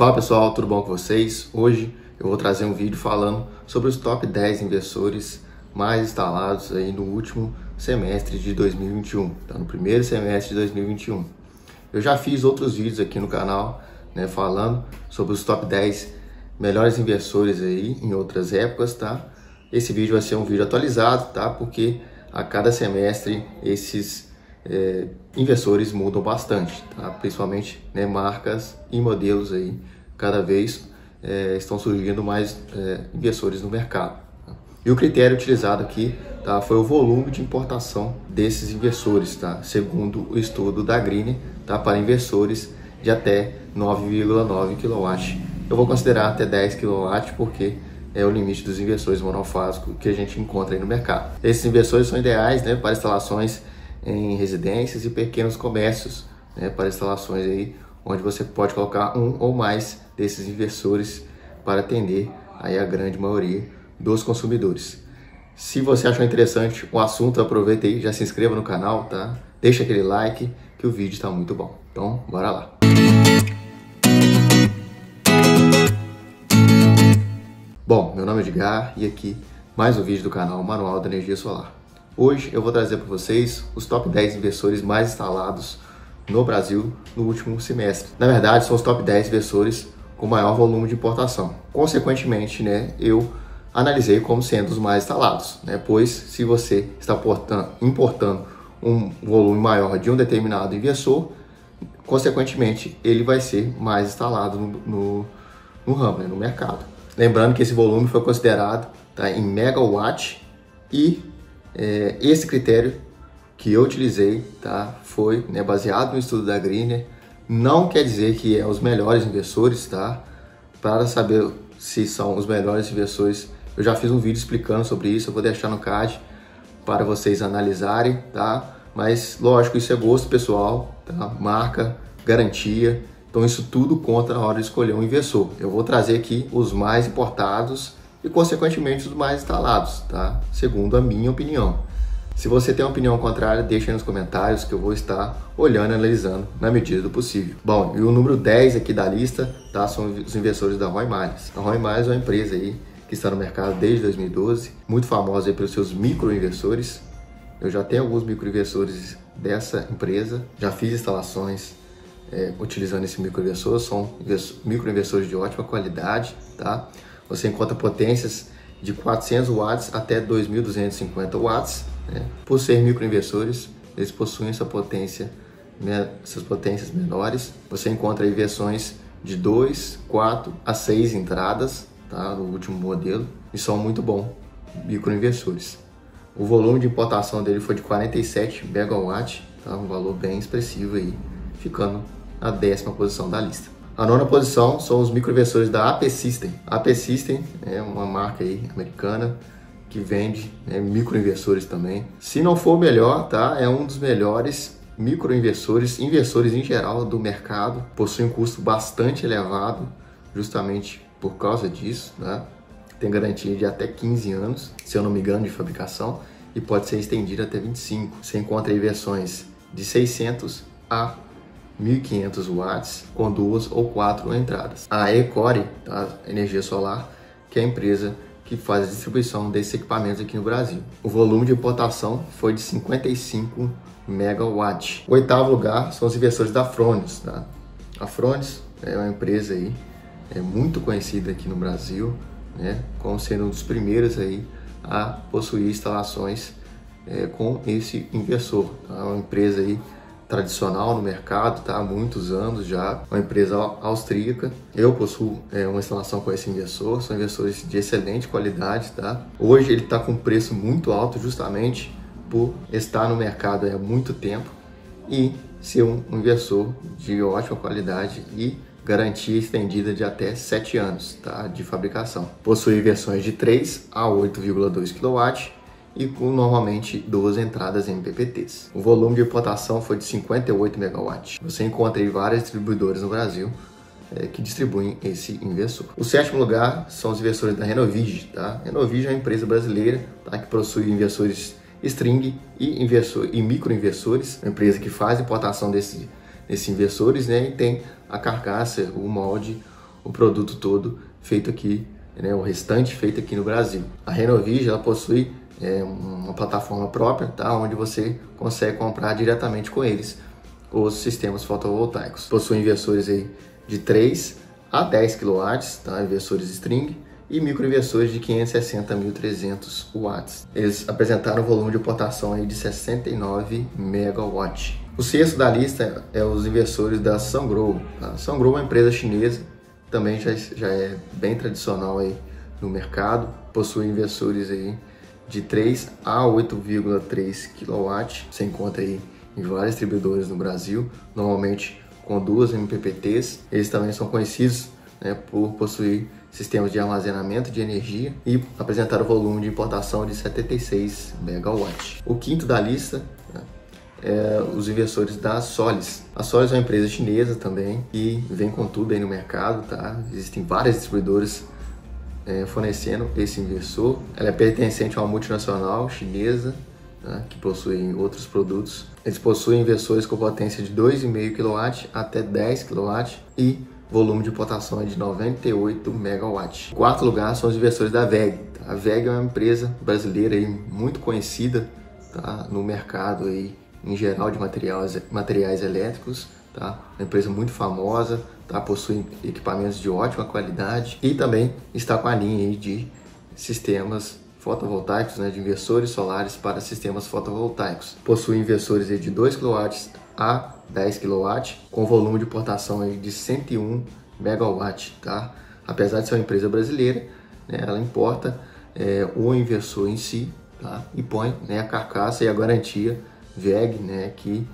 Fala pessoal, tudo bom com vocês? Hoje eu vou trazer um vídeo falando sobre os top 10 investidores mais instalados aí no último semestre de 2021, tá? no primeiro semestre de 2021. Eu já fiz outros vídeos aqui no canal, né, falando sobre os top 10 melhores investidores aí em outras épocas, tá? Esse vídeo vai ser um vídeo atualizado, tá? Porque a cada semestre esses é, investidores mudam bastante, tá? principalmente né, marcas e modelos aí cada vez é, estão surgindo mais é, investidores no mercado. Tá? E o critério utilizado aqui tá, foi o volume de importação desses investidores, tá? segundo o estudo da Green, tá, para investidores de até 9,9 kW. Eu vou considerar até 10 kW porque é o limite dos investidores monofásicos que a gente encontra aí no mercado. Esses investidores são ideais né, para instalações em residências e pequenos comércios, né, para instalações aí onde você pode colocar um ou mais desses inversores para atender aí a grande maioria dos consumidores. Se você achou interessante o assunto, aproveita aí, já se inscreva no canal, tá? Deixa aquele like que o vídeo está muito bom. Então, bora lá. Bom, meu nome é Edgar e aqui mais um vídeo do canal Manual da Energia Solar. Hoje eu vou trazer para vocês os top 10 investidores mais instalados no Brasil no último semestre. Na verdade, são os top 10 investidores com maior volume de importação. Consequentemente, né, eu analisei como sendo os mais instalados, né, pois se você está importando um volume maior de um determinado investidor, consequentemente ele vai ser mais instalado no, no, no ramo, né, no mercado. Lembrando que esse volume foi considerado tá, em megawatt e é, esse critério que eu utilizei tá, foi né, baseado no estudo da Greener. Não quer dizer que é os melhores investidores, tá? Para saber se são os melhores investidores, eu já fiz um vídeo explicando sobre isso. Eu vou deixar no card para vocês analisarem, tá? Mas lógico, isso é gosto pessoal, tá? Marca, garantia. Então isso tudo conta na hora de escolher um investidor. Eu vou trazer aqui os mais importados e, consequentemente, os mais instalados, tá? Segundo a minha opinião. Se você tem uma opinião contrária, deixa aí nos comentários que eu vou estar olhando e analisando na medida do possível. Bom, e o número 10 aqui da lista tá, são os investidores da Roy Miles. A Roy Miles é uma empresa aí que está no mercado desde 2012, muito famosa aí pelos seus microinversores. Eu já tenho alguns microinversores dessa empresa, já fiz instalações é, utilizando esse microinversor, são microinversores de ótima qualidade, tá? Você encontra potências de 400 watts até 2.250 watts. Né? Por ser microinversores, eles possuem essa potência, essas potências menores. Você encontra aí versões de 2, 4 a 6 entradas, tá? no último modelo, e são muito bons microinversores. O volume de importação dele foi de 47 megawatts, tá? um valor bem expressivo aí, ficando na décima posição da lista. A nona posição são os microinversores da AP System. AP System é uma marca aí americana que vende né, microinversores também. Se não for o melhor, tá? É um dos melhores microinversores, inversores em geral do mercado. Possui um custo bastante elevado, justamente por causa disso, né? Tem garantia de até 15 anos, se eu não me engano, de fabricação e pode ser estendida até 25. Você encontra aí versões de 600 a 1.500 watts com duas ou quatro entradas. A Ecore, tá? Energia Solar, que é a empresa que faz a distribuição desses equipamentos aqui no Brasil. O volume de importação foi de 55 megawatts. O oitavo lugar são os investidores da Frones. Tá? A Frones é uma empresa aí é muito conhecida aqui no Brasil, né? como sendo um dos primeiros aí a possuir instalações é, com esse inversor. Tá? Uma empresa aí tradicional no mercado, tá? há muitos anos já, uma empresa austríaca. Eu possuo é, uma instalação com esse inversor, são inversores de excelente qualidade. Tá? Hoje ele está com preço muito alto justamente por estar no mercado há muito tempo e ser um inversor de ótima qualidade e garantia estendida de até 7 anos tá? de fabricação. Possui versões de 3 a 8,2 kW e com normalmente duas entradas em PPTs. O volume de importação foi de 58 megawatts. Você encontra aí várias distribuidoras no Brasil é, que distribuem esse inversor. O sétimo lugar são os inversores da Renovig. Tá? Renovig é uma empresa brasileira tá? que possui inversores string e, inversor, e microinversores, uma empresa que faz importação desses desse inversores né? e tem a carcaça, o molde o produto todo feito aqui, né, o restante feito aqui no Brasil. A Renovige ela possui é, uma plataforma própria, tá, onde você consegue comprar diretamente com eles os sistemas fotovoltaicos. Possui inversores aí de 3 a 10 kW, tá, inversores string e microinversores de 560.300 watts. Eles apresentaram um volume de importação aí de 69 megawatts. O sexto da lista é os inversores da Sungrow. A Sungrow é uma empresa chinesa, também já, já é bem tradicional aí no mercado, possui inversores aí de 3 a 8,3 kW, sem conta aí em vários distribuidores no Brasil, normalmente com duas MPPTs. Eles também são conhecidos né, por possuir sistemas de armazenamento de energia e apresentar o volume de importação de 76 MW. O quinto da lista né, é os inversores da Solis. A Solis é uma empresa chinesa também que vem com tudo aí no mercado, tá? Existem várias distribuidoras é, fornecendo esse inversor. Ela é pertencente a uma multinacional chinesa né, que possui outros produtos. Eles possuem inversores com potência de 2,5 kW até 10 kW e volume de potação é de 98 megawatts. quarto lugar são os inversores da VEG. A VEG é uma empresa brasileira aí muito conhecida tá, no mercado aí, em geral de materiais, materiais elétricos. Tá? Uma empresa muito famosa, tá? possui equipamentos de ótima qualidade e também está com a linha de sistemas fotovoltaicos, né, de inversores solares para sistemas fotovoltaicos. Possui inversores de 2 kW a 10 kW, com volume de portação aí de 101 MW, tá? Apesar de ser uma empresa brasileira, né, ela importa é, o inversor em si, tá? E põe né, a carcaça e a garantia VEG, né, que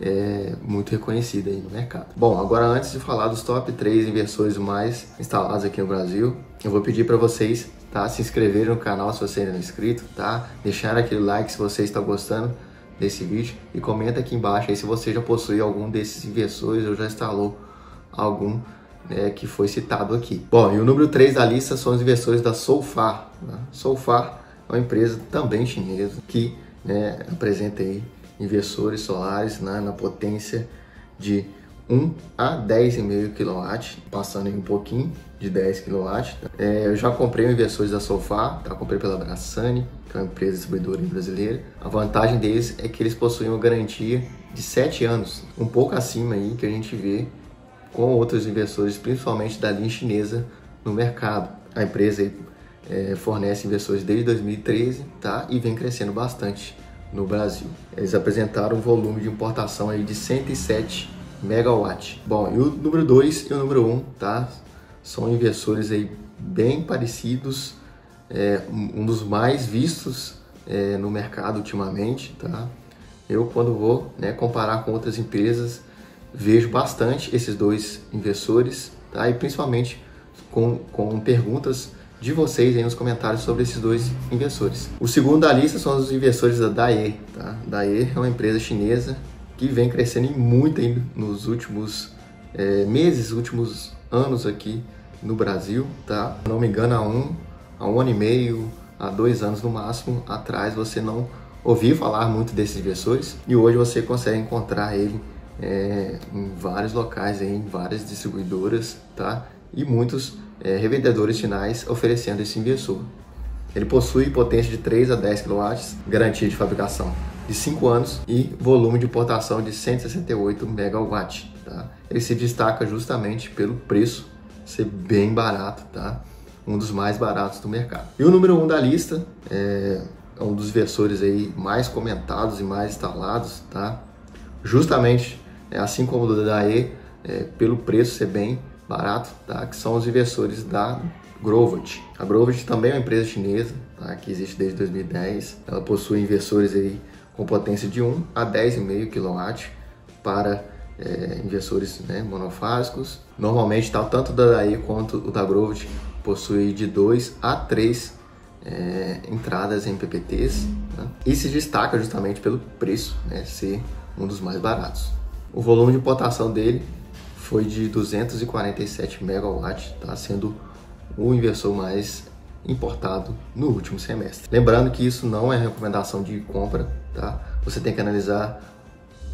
é muito reconhecida aí no mercado. Bom, agora antes de falar dos top 3 inversores mais instalados aqui no Brasil, eu vou pedir para vocês tá, se inscreverem no canal se você ainda não é inscrito, tá? Deixar aquele like se você está gostando desse vídeo e comenta aqui embaixo aí se você já possui algum desses inversores ou já instalou algum né, que foi citado aqui. Bom, e o número 3 da lista são os inversores da Solfar. Né? É uma empresa também chinesa que né, apresenta aí inversores solares né, na potência de 1 a 10,5 kW, passando em um pouquinho de 10 kW. É, eu já comprei inversores da Solfar, tá? comprei pela Brassani, que é uma empresa distribuidora brasileira. A vantagem deles é que eles possuem uma garantia de 7 anos, um pouco acima aí que a gente vê com outros inversores, principalmente da linha chinesa no mercado. A empresa é, fornece inversores desde 2013 tá? e vem crescendo bastante no Brasil. Eles apresentaram um volume de importação aí de 107 megawatt. Bom, e o número 2 e o número 1, um, tá? São inversores aí bem parecidos, é, um dos mais vistos é, no mercado ultimamente, tá? Eu quando vou né, comparar com outras empresas vejo bastante esses dois inversores, tá? E principalmente com, com perguntas de vocês aí nos comentários sobre esses dois inversores. O segundo da lista são os inversores da Dae, tá? Dae é uma empresa chinesa que vem crescendo muito nos últimos é, meses, últimos anos aqui no Brasil, tá? Não me engano, há um, há um ano e meio, há dois anos no máximo atrás, você não ouvia falar muito desses inversores e hoje você consegue encontrar ele é, em vários locais, em várias distribuidoras, tá? E muitos é, revendedores finais oferecendo esse inversor. Ele possui potência de 3 a 10 kW, garantia de fabricação de 5 anos e volume de importação de 168 MW. Tá? Ele se destaca justamente pelo preço ser bem barato, tá? um dos mais baratos do mercado. E o número 1 um da lista é um dos versores aí mais comentados e mais instalados, tá? justamente é, assim como o da DAE, é, pelo preço ser bem barato, tá? que são os inversores da Grovot. A Grovot também é uma empresa chinesa, tá? que existe desde 2010. Ela possui inversores aí com potência de 1 a 10,5 kW para é, inversores né, monofásicos. Normalmente, tá, tanto o da DAI quanto o da Grovit possui de 2 a 3 é, entradas em PPTs né? e se destaca justamente pelo preço né, ser um dos mais baratos. O volume de importação dele foi de 247 megawatts, tá sendo o inversor mais importado no último semestre. Lembrando que isso não é recomendação de compra, tá? Você tem que analisar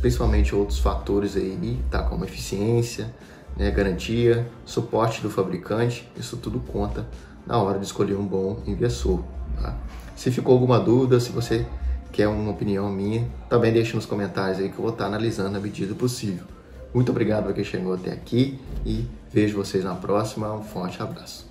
principalmente outros fatores aí, tá? Como eficiência, né? garantia, suporte do fabricante, isso tudo conta na hora de escolher um bom inversor, tá? Se ficou alguma dúvida, se você quer uma opinião minha, também deixe nos comentários aí que eu vou estar analisando na medida possível. Muito obrigado a quem chegou até aqui e vejo vocês na próxima. Um forte abraço.